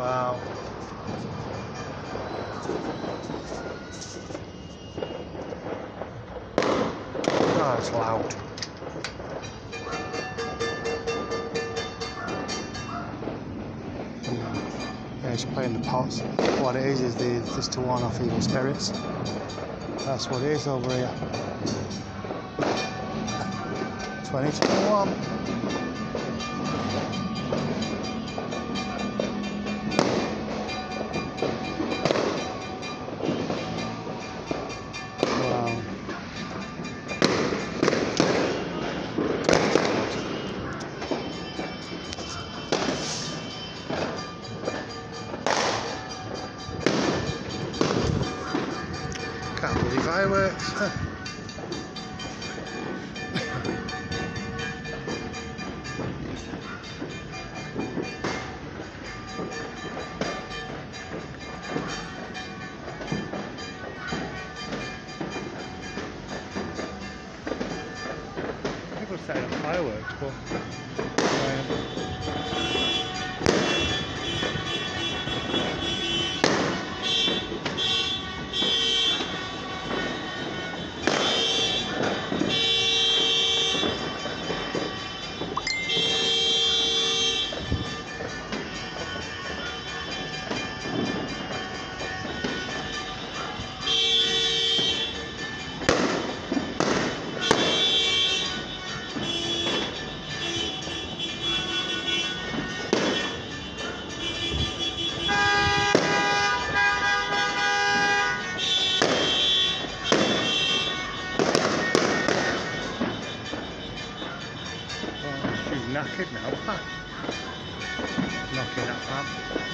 Wow. Oh, it's loud. Hmm. Yeah, he's playing the pots. What it is is the just to warn off evil spirits. That's what it is over here. 2021. Can't believe fireworks. People up fireworks, but um, knackered now. Pat. Knocking that Pat.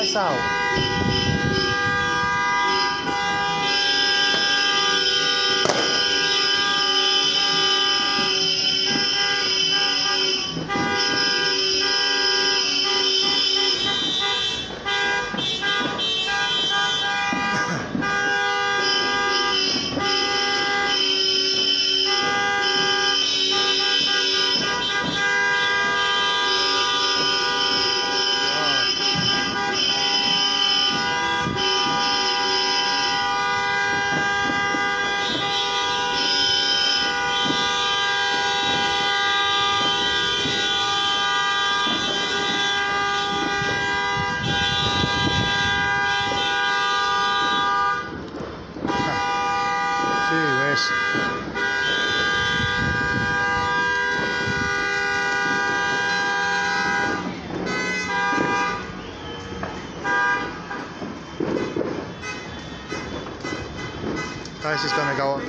Lights out. Gee. Price is gonna go up.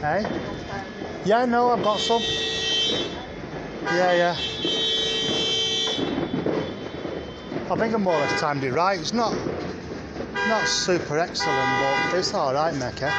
Hey? Yeah, no, I've got some. Yeah, yeah. I think I'm more or less timed it right. It's not not super excellent, but it's alright, Mecca.